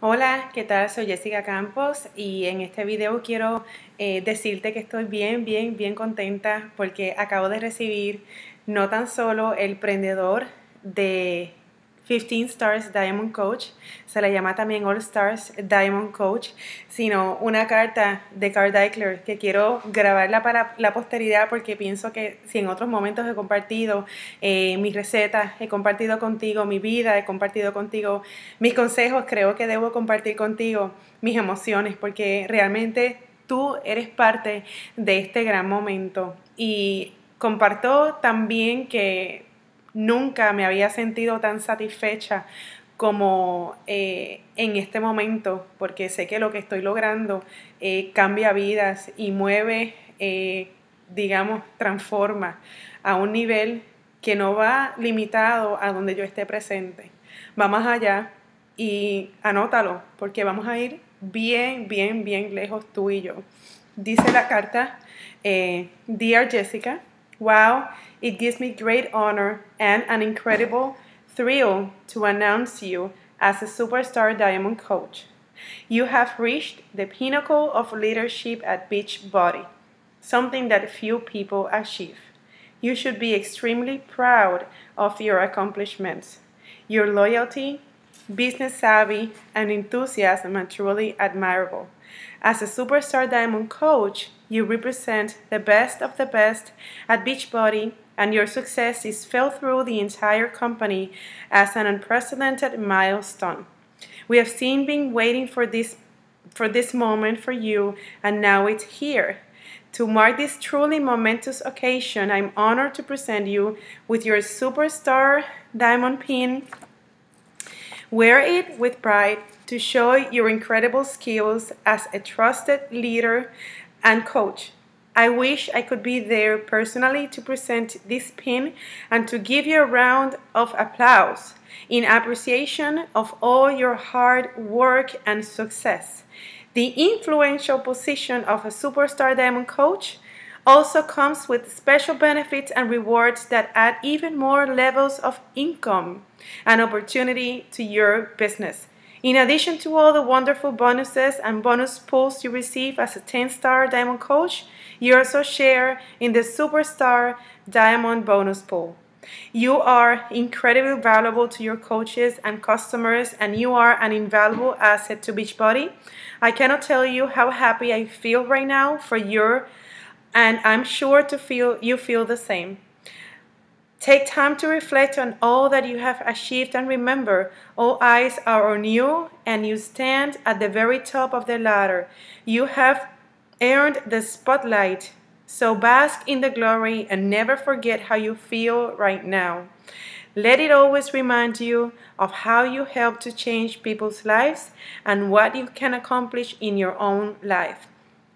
Hola, ¿qué tal? Soy Jessica Campos y en este video quiero eh, decirte que estoy bien, bien, bien contenta porque acabo de recibir no tan solo el prendedor de 15 Stars Diamond Coach, se le llama también All Stars Diamond Coach, sino una carta de Carl Deichler que quiero grabarla para la posteridad porque pienso que si en otros momentos he compartido eh, mis recetas, he compartido contigo mi vida, he compartido contigo mis consejos, creo que debo compartir contigo mis emociones porque realmente tú eres parte de este gran momento. Y comparto también que nunca me había sentido tan satisfecha como eh, en este momento, porque sé que lo que estoy logrando eh, cambia vidas y mueve, eh, digamos, transforma a un nivel que no va limitado a donde yo esté presente. Va más allá y anótalo, porque vamos a ir bien, bien, bien lejos tú y yo. Dice la carta, Dear Jessica, Wow, it gives me great honor and an incredible thrill to announce you as a superstar diamond coach. You have reached the pinnacle of leadership at Beachbody, something that few people achieve. You should be extremely proud of your accomplishments. Your loyalty, business savvy, and enthusiasm are truly admirable. As a superstar diamond coach, you represent the best of the best at Beachbody, and your success is felt through the entire company as an unprecedented milestone. We have seen been waiting for this for this moment for you, and now it's here. To mark this truly momentous occasion, I'm honored to present you with your superstar diamond pin. Wear it with pride to show your incredible skills as a trusted leader and coach. I wish I could be there personally to present this pin and to give you a round of applause in appreciation of all your hard work and success. The influential position of a superstar diamond coach also comes with special benefits and rewards that add even more levels of income and opportunity to your business. In addition to all the wonderful bonuses and bonus pulls you receive as a 10 star diamond coach, you also share in the Superstar Diamond bonus pool. You are incredibly valuable to your coaches and customers, and you are an invaluable asset to Beachbody. I cannot tell you how happy I feel right now for your, and I'm sure to feel you feel the same. Take time to reflect on all that you have achieved and remember, all eyes are on you and you stand at the very top of the ladder. You have earned the spotlight. So bask in the glory and never forget how you feel right now. Let it always remind you of how you help to change people's lives and what you can accomplish in your own life.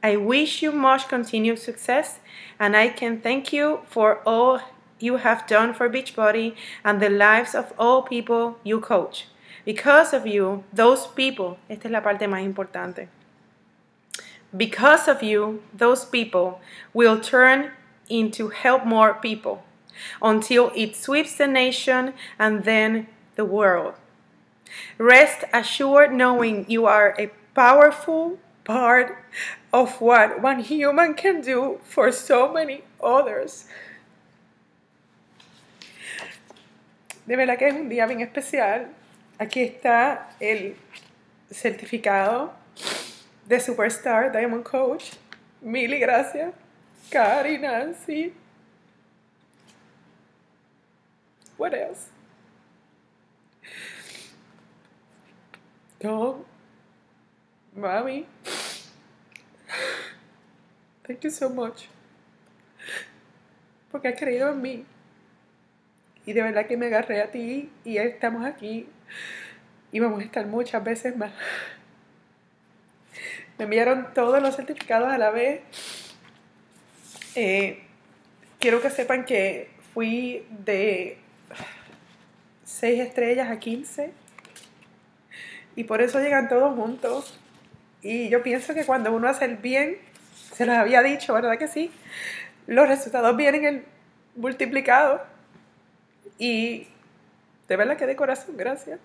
I wish you much continued success and I can thank you for all you have done for Beachbody and the lives of all people you coach. Because of you, those people, esta es la parte más importante. Because of you, those people will turn into help more people until it sweeps the nation and then the world. Rest assured knowing you are a powerful part of what one human can do for so many others. De verdad que es un día bien especial. Aquí está el certificado de Superstar Diamond Coach. Mil gracias. Cari, Nancy. What else? Tom, Mommy. Thank you so much. Porque has creído en mí. De verdad que me agarré a ti y estamos aquí y vamos a estar muchas veces más. Me enviaron todos los certificados a la vez. Eh, quiero que sepan que fui de 6 estrellas a 15 y por eso llegan todos juntos. Y yo pienso que cuando uno hace el bien, se los había dicho, ¿verdad que sí? Los resultados vienen en multiplicado. Y de verdad que de corazón, gracias.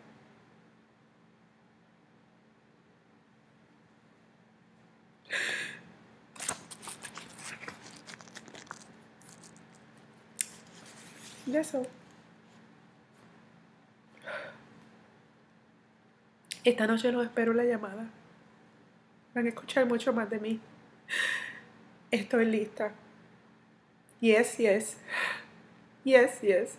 Y. Esta noche los espero la llamada. Van a escuchar mucho más de mí. Estoy lista. Yes, yes. Yes, yes.